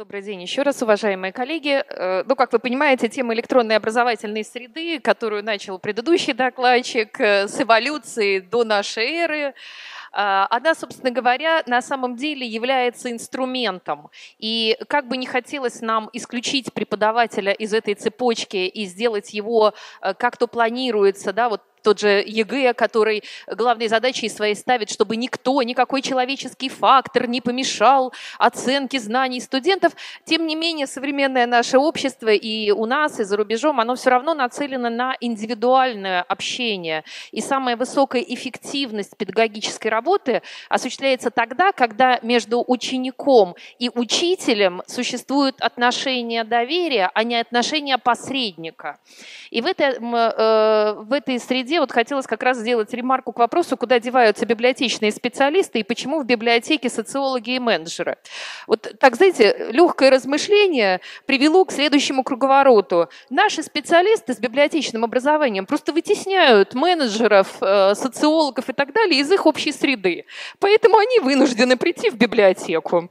Добрый день еще раз, уважаемые коллеги. Э, ну, как вы понимаете, тема электронной образовательной среды, которую начал предыдущий докладчик, э, с эволюции до нашей эры, э, она, собственно говоря, на самом деле является инструментом. И как бы не хотелось нам исключить преподавателя из этой цепочки и сделать его, как то планируется, да, вот тот же ЕГЭ, который главной задачей своей ставит, чтобы никто, никакой человеческий фактор не помешал оценке знаний студентов. Тем не менее, современное наше общество и у нас, и за рубежом, оно все равно нацелено на индивидуальное общение. И самая высокая эффективность педагогической работы осуществляется тогда, когда между учеником и учителем существуют отношения доверия, а не отношения посредника. И в, этой, э, в этой среде среде вот хотелось как раз сделать ремарку к вопросу, куда деваются библиотечные специалисты и почему в библиотеке социологи и менеджеры. Вот так, знаете, легкое размышление привело к следующему круговороту. Наши специалисты с библиотечным образованием просто вытесняют менеджеров, э, социологов и так далее из их общей среды. Поэтому они вынуждены прийти в библиотеку.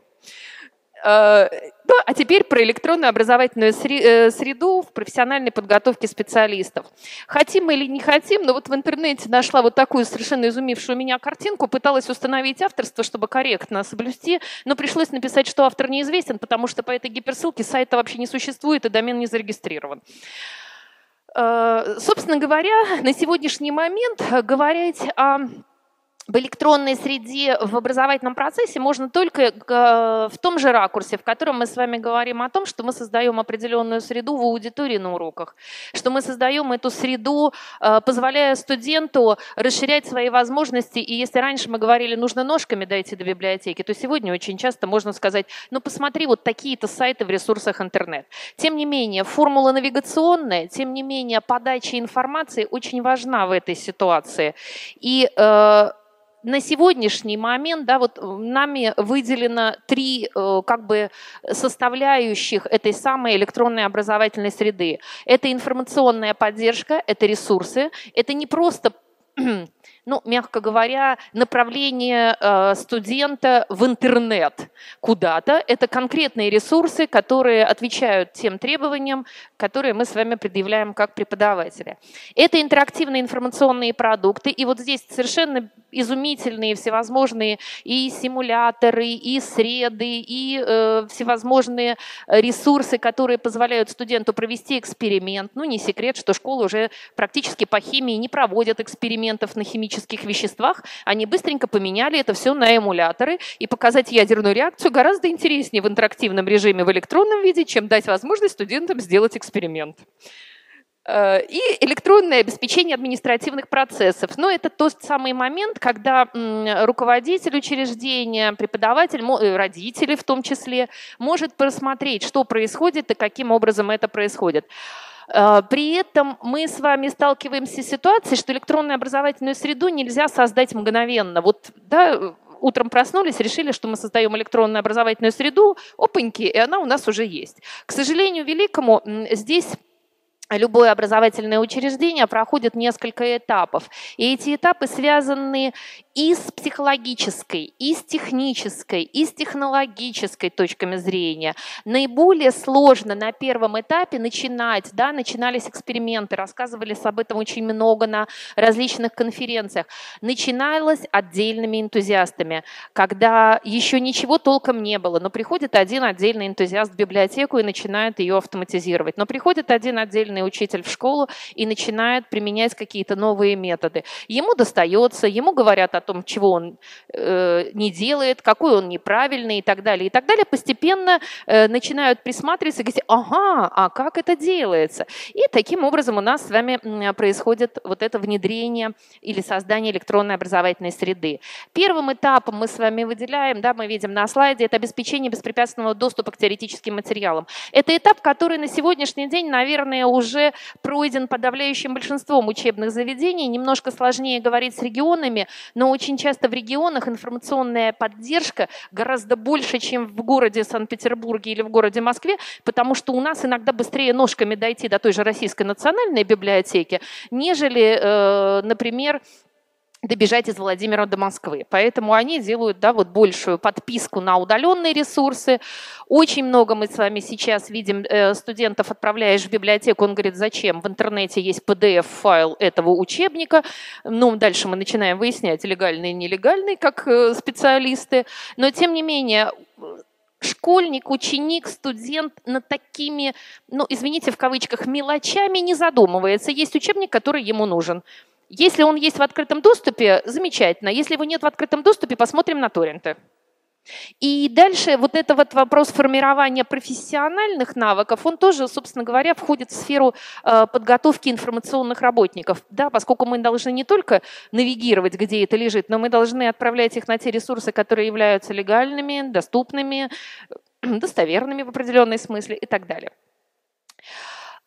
Э, ну, а теперь про электронную образовательную э, среду в профессиональной подготовке специалистов. Хотим мы или не хотим, но вот в интернете нашла вот такую совершенно изумившую меня картинку, пыталась установить авторство, чтобы корректно соблюсти, но пришлось написать, что автор неизвестен, потому что по этой гиперссылке сайта вообще не существует и домен не зарегистрирован. Э, собственно говоря, на сегодняшний момент говорить о в электронной среде в образовательном процессе можно только э, в том же ракурсе, в котором мы с вами говорим о том, что мы создаем определенную среду в аудитории на уроках, что мы создаем эту среду, э, позволяя студенту расширять свои возможности. И если раньше мы говорили, нужно ножками дойти до библиотеки, то сегодня очень часто можно сказать, ну посмотри вот такие-то сайты в ресурсах интернет. Тем не менее, формула навигационная, тем не менее, подача информации очень важна в этой ситуации. И э, на сегодняшний момент, да, вот нами выделено три э, как бы составляющих этой самой электронной образовательной среды. Это информационная поддержка, это ресурсы, это не просто ну, мягко говоря, направление э, студента в интернет куда-то. Это конкретные ресурсы, которые отвечают тем требованиям, которые мы с вами предъявляем как преподаватели. Это интерактивные информационные продукты. И вот здесь совершенно изумительные всевозможные и симуляторы, и среды, и э, всевозможные ресурсы, которые позволяют студенту провести эксперимент. Ну, не секрет, что школы уже практически по химии не проводят экспериментов на химических веществах, они быстренько поменяли это все на эмуляторы, и показать ядерную реакцию гораздо интереснее в интерактивном режиме в электронном виде, чем дать возможность студентам сделать эксперимент э, и электронное обеспечение административных процессов. Но это тот самый момент, когда руководитель учреждения, преподаватель, э, родители в том числе, может просмотреть, что происходит и каким образом это происходит. Э, при этом мы с вами сталкиваемся с ситуацией, что электронную образовательную среду нельзя создать мгновенно. Вот, да, утром проснулись, решили, что мы создаем электронную образовательную среду, опаньки, и она у нас уже есть. К сожалению великому, здесь любое образовательное учреждение проходит несколько этапов. И эти этапы связаны и с психологической, и с технической, и с технологической точками зрения. Наиболее сложно на первом этапе начинать, да, начинались эксперименты, рассказывались об этом очень много на различных конференциях. Начиналось отдельными энтузиастами, когда еще ничего толком не было, но приходит один отдельный энтузиаст в библиотеку и начинает ее автоматизировать. Но приходит один отдельный учитель в школу и начинает применять какие-то новые методы. Ему достается, ему говорят о том, чего он э, не делает, какой он неправильный и так далее, и так далее, постепенно э, начинают присматриваться и говорить, ага, а как это делается? И таким образом у нас с вами происходит вот это внедрение или создание электронной образовательной среды. Первым этапом мы с вами выделяем, да, мы видим на слайде, это обеспечение беспрепятственного доступа к теоретическим материалам. Это этап, который на сегодняшний день, наверное, уже пройден подавляющим большинством учебных заведений. Немножко сложнее говорить с регионами, но очень часто в регионах информационная поддержка гораздо больше, чем в городе Санкт-Петербурге или в городе Москве, потому что у нас иногда быстрее ножками дойти до той же Российской национальной библиотеки, нежели, э, например, добежать из Владимира до Москвы. Поэтому они делают да, вот большую подписку на удаленные ресурсы. Очень много мы с вами сейчас видим э, студентов, отправляешь в библиотеку, он говорит, зачем? В интернете есть PDF-файл этого учебника. Ну, дальше мы начинаем выяснять, легальный и нелегальный, как э, специалисты. Но, тем не менее, школьник, ученик, студент над такими, ну, извините, в кавычках, мелочами не задумывается. Есть учебник, который ему нужен. Если он есть в открытом доступе, замечательно. Если его нет в открытом доступе, посмотрим на торренты. И дальше вот это вот вопрос формирования профессиональных навыков, он тоже, собственно говоря, входит в сферу э, подготовки информационных работников, да, поскольку мы должны не только навигировать, где это лежит, но мы должны отправлять их на те ресурсы, которые являются легальными, доступными, достоверными в определенной смысле и так далее.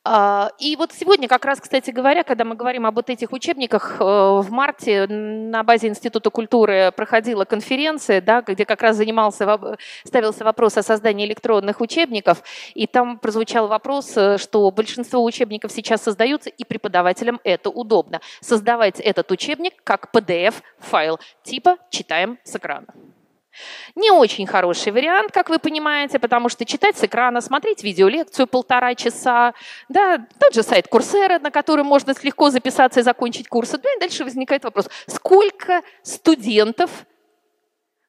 А, и вот сегодня, как раз, кстати говоря, когда мы говорим об вот этих учебниках, э, в марте на базе Института культуры проходила конференция, да, где как раз занимался, ставился вопрос о создании электронных учебников, и там прозвучал вопрос, э, что большинство учебников сейчас создаются, и преподавателям это удобно. Создавать этот учебник как PDF-файл, типа читаем с экрана. Не очень хороший вариант, как вы понимаете, потому что читать с экрана, смотреть видеолекцию полтора часа, да, тот же сайт Курсера, на который можно легко записаться и закончить курсы. Да, и дальше возникает вопрос, сколько студентов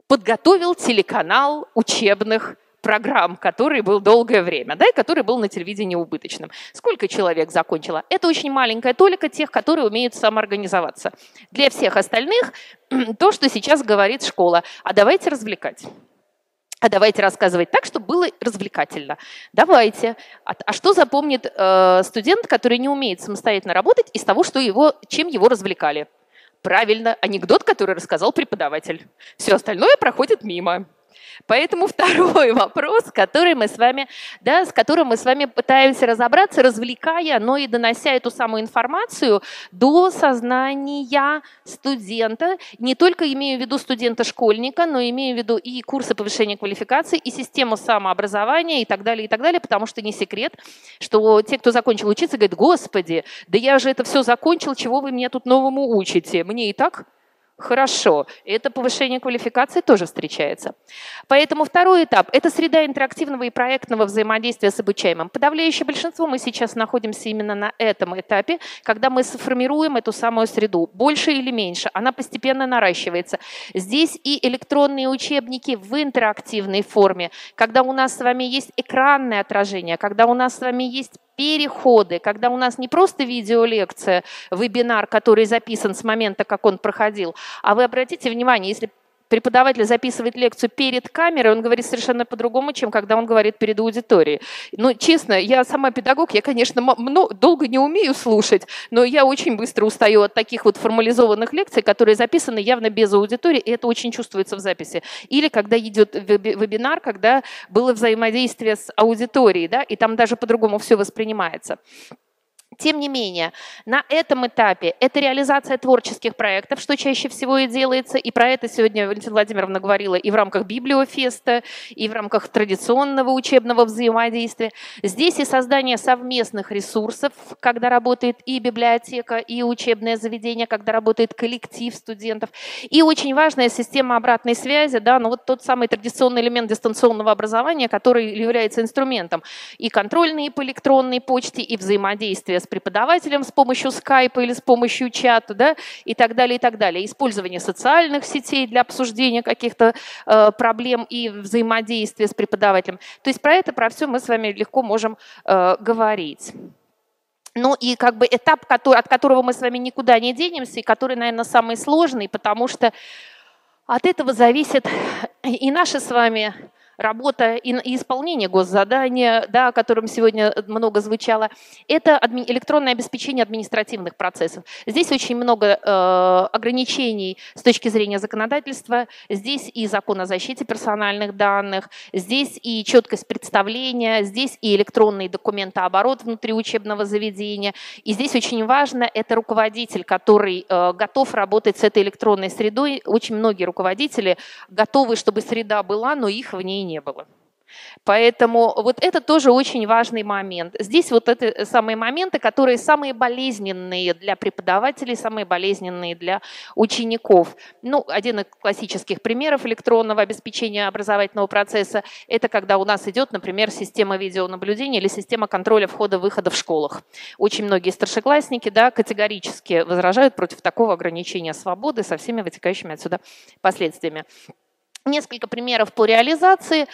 подготовил телеканал учебных программ, который был долгое время, да, и который был на телевидении убыточным. Сколько человек закончило? Это очень маленькая толика тех, которые умеют самоорганизоваться. Для всех остальных то, что сейчас говорит школа, а давайте развлекать. А давайте рассказывать так, чтобы было развлекательно. Давайте. А, а что запомнит э, студент, который не умеет самостоятельно работать из того, что его, чем его развлекали? Правильно, анекдот, который рассказал преподаватель. Все остальное проходит мимо. Поэтому второй вопрос, который мы с вами, да, с которым мы с вами пытаемся разобраться, развлекая, но и донося эту самую информацию до сознания студента. Не только имею в виду студента-школьника, но имею в виду и курсы повышения квалификации, и систему самообразования и так далее, и так далее, потому что не секрет, что те, кто закончил учиться, говорят, господи, да я же это все закончил, чего вы меня тут новому учите? Мне и так Хорошо. Это повышение квалификации тоже встречается. Поэтому второй этап – это среда интерактивного и проектного взаимодействия с обучаемым. Подавляющее большинство мы сейчас находимся именно на этом этапе, когда мы сформируем эту самую среду. Больше или меньше. Она постепенно наращивается. Здесь и электронные учебники в интерактивной форме, когда у нас с вами есть экранное отражение, когда у нас с вами есть переходы, когда у нас не просто видеолекция, вебинар, который записан с момента, как он проходил, а вы обратите внимание, если преподаватель записывает лекцию перед камерой, он говорит совершенно по-другому, чем когда он говорит перед аудиторией. Ну, честно, я сама педагог, я, конечно, долго не умею слушать, но я очень быстро устаю от таких вот формализованных лекций, которые записаны явно без аудитории, и это очень чувствуется в записи. Или когда идет вебинар, когда было взаимодействие с аудиторией, да, и там даже по-другому все воспринимается. Тем не менее, на этом этапе это реализация творческих проектов, что чаще всего и делается, и про это сегодня Валентина Владимировна говорила и в рамках Библиофеста, и в рамках традиционного учебного взаимодействия. Здесь и создание совместных ресурсов, когда работает и библиотека, и учебное заведение, когда работает коллектив студентов, и очень важная система обратной связи, да, ну вот тот самый традиционный элемент дистанционного образования, который является инструментом и контрольные по электронной почте, и взаимодействие с преподавателем с помощью скайпа или с помощью чата, да, и так далее, и так далее. Использование социальных сетей для обсуждения каких-то э, проблем и взаимодействия с преподавателем. То есть про это, про все мы с вами легко можем э, говорить. Ну и как бы этап, от которого мы с вами никуда не денемся, и который, наверное, самый сложный, потому что от этого зависит и наши с вами работа и, исполнение госзадания, да, о котором сегодня много звучало, это электронное обеспечение административных процессов. Здесь очень много э, ограничений с точки зрения законодательства. Здесь и закон о защите персональных данных, здесь и четкость представления, здесь и электронный документооборот внутри учебного заведения. И здесь очень важно, это руководитель, который э, готов работать с этой электронной средой. Очень многие руководители готовы, чтобы среда была, но их в ней не было. Поэтому вот это тоже очень важный момент. Здесь вот это самые моменты, которые самые болезненные для преподавателей, самые болезненные для учеников. Ну, один из классических примеров электронного обеспечения образовательного процесса – это когда у нас идет, например, система видеонаблюдения или система контроля входа-выхода в школах. Очень многие старшеклассники да, категорически возражают против такого ограничения свободы со всеми вытекающими отсюда последствиями. Несколько примеров по реализации.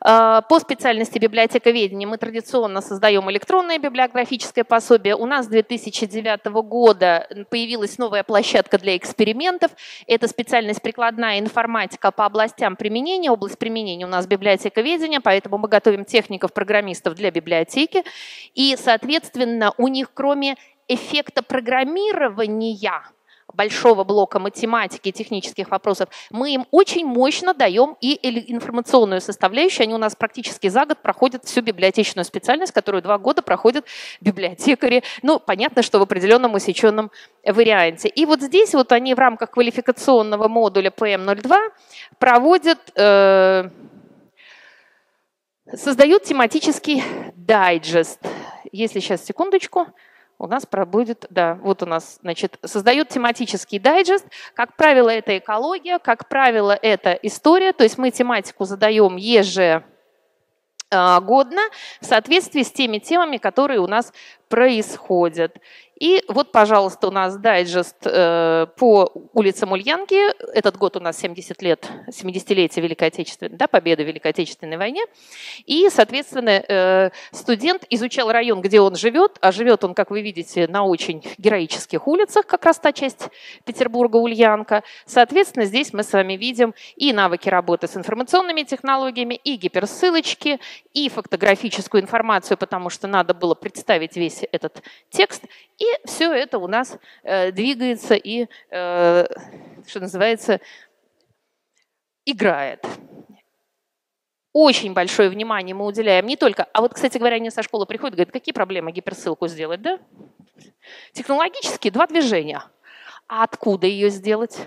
А, по специальности библиотековедения мы традиционно создаем электронное библиографическое пособие. У нас с 2009 года появилась новая площадка для экспериментов. Это специальность прикладная информатика по областям применения. Область применения у нас библиотековедение, поэтому мы готовим техников-программистов для библиотеки. И, соответственно, у них кроме эффекта программирования – большого блока математики и технических вопросов, мы им очень мощно даем и информационную составляющую. Они у нас практически за год проходят всю библиотечную специальность, которую два года проходят библиотекари. Ну, понятно, что в определенном усеченном варианте. И вот здесь вот они в рамках квалификационного модуля PM02 проводят... Э, создают тематический дайджест. Если сейчас, секундочку у нас пробудет, да, вот у нас, значит, создают тематический дайджест. Как правило, это экология, как правило, это история, то есть мы тематику задаем ежегодно в соответствии с теми темами, которые у нас происходят. И вот, пожалуйста, у нас дайджест э, по улице Мульянки. Этот год у нас 70 лет, 70-летие Великой Отечественной, да, победы в Великой Отечественной войне. И, соответственно, э, студент изучал район, где он живет, а живет он, как вы видите, на очень героических улицах, как раз та часть Петербурга, Ульянка. Соответственно, здесь мы с вами видим и навыки работы с информационными технологиями, и гиперссылочки, и фотографическую информацию, потому что надо было представить весь этот текст, и все это у нас э, двигается и, э, что называется, играет. Очень большое внимание мы уделяем не только... А вот, кстати говоря, они со школы приходят, говорят, какие проблемы гиперссылку сделать, да? Технологически два движения. А откуда ее сделать?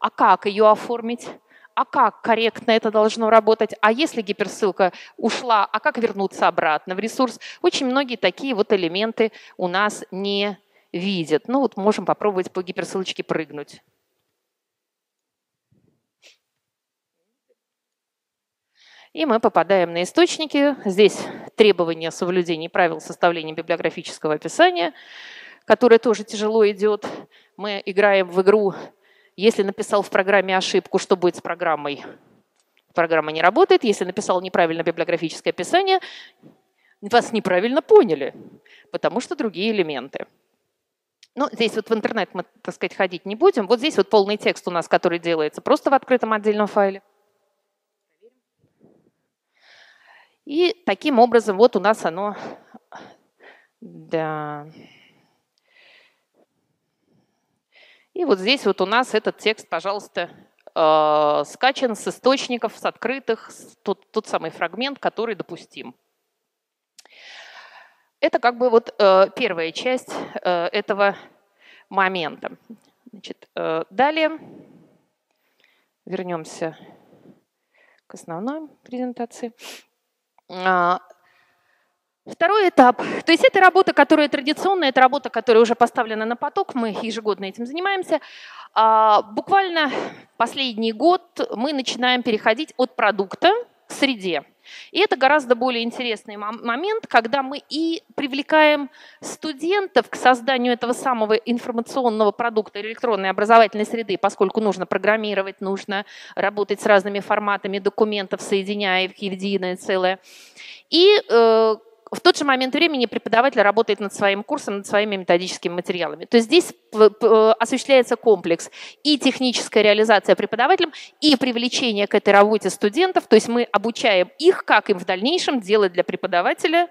А как ее оформить? А как корректно это должно работать, а если гиперссылка ушла, а как вернуться обратно в ресурс. Очень многие такие вот элементы у нас не видят. Ну вот можем попробовать по гиперссылочке прыгнуть. И мы попадаем на источники. Здесь требования соблюдения правил составления библиографического описания, которое тоже тяжело идет. Мы играем в игру если написал в программе ошибку, что будет с программой? Программа не работает. Если написал неправильно библиографическое описание, вас неправильно поняли, потому что другие элементы. Ну, здесь вот в интернет мы, так сказать, ходить не будем. Вот здесь вот полный текст у нас, который делается просто в открытом отдельном файле. И таким образом вот у нас оно... Да... И вот здесь вот у нас этот текст, пожалуйста, э, скачан с источников, с открытых, тот, тот самый фрагмент, который допустим. Это как бы вот э, первая часть э, этого момента. Значит, э, далее вернемся к основной презентации. Второй этап. То есть это работа, которая традиционная, это работа, которая уже поставлена на поток, мы ежегодно этим занимаемся. А, буквально последний год мы начинаем переходить от продукта к среде. И это гораздо более интересный момент, когда мы и привлекаем студентов к созданию этого самого информационного продукта электронной образовательной среды, поскольку нужно программировать, нужно работать с разными форматами документов, соединяя их в единое целое. И э, в тот же момент времени преподаватель работает над своим курсом, над своими методическими материалами. То есть здесь осуществляется комплекс и техническая реализация преподавателем, и привлечение к этой работе студентов. То есть мы обучаем их, как им в дальнейшем делать для преподавателя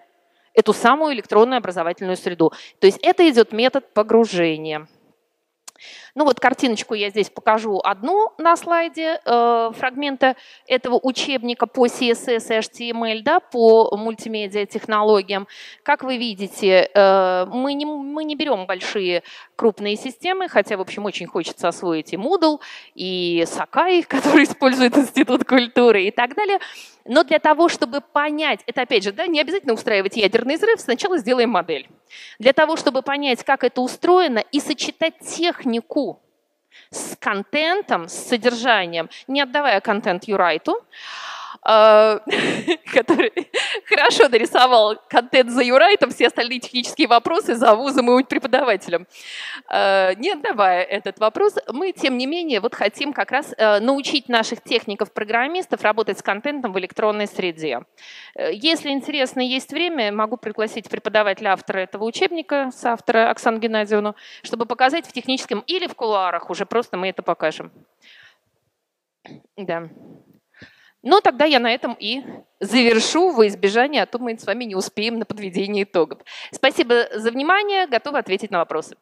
эту самую электронную образовательную среду. То есть это идет метод погружения. Ну вот картиночку я здесь покажу одну на слайде э, фрагмента этого учебника по CSS и HTML, да, по мультимедиа технологиям. Как вы видите, э, мы, не, мы не берем большие крупные системы, хотя, в общем, очень хочется освоить и Moodle, и Sakai, который использует Институт культуры и так далее. Но для того, чтобы понять, это опять же, да, не обязательно устраивать ядерный взрыв, сначала сделаем модель. Для того, чтобы понять, как это устроено, и сочетать технику с контентом, с содержанием, не отдавая контент Юрайту, а, который хорошо нарисовал контент за Юрайтом, все остальные технические вопросы за вузом и преподавателем. А, не отдавая этот вопрос, мы, тем не менее, вот хотим как раз э, научить наших техников-программистов работать с контентом в электронной среде. Э, если интересно, есть время, могу пригласить преподавателя автора этого учебника, с автора Оксану Геннадьевну, чтобы показать в техническом или в кулуарах, уже просто мы это покажем. Да. Но тогда я на этом и завершу во избежание, а то мы с вами не успеем на подведение итогов. Спасибо за внимание, готова ответить на вопросы.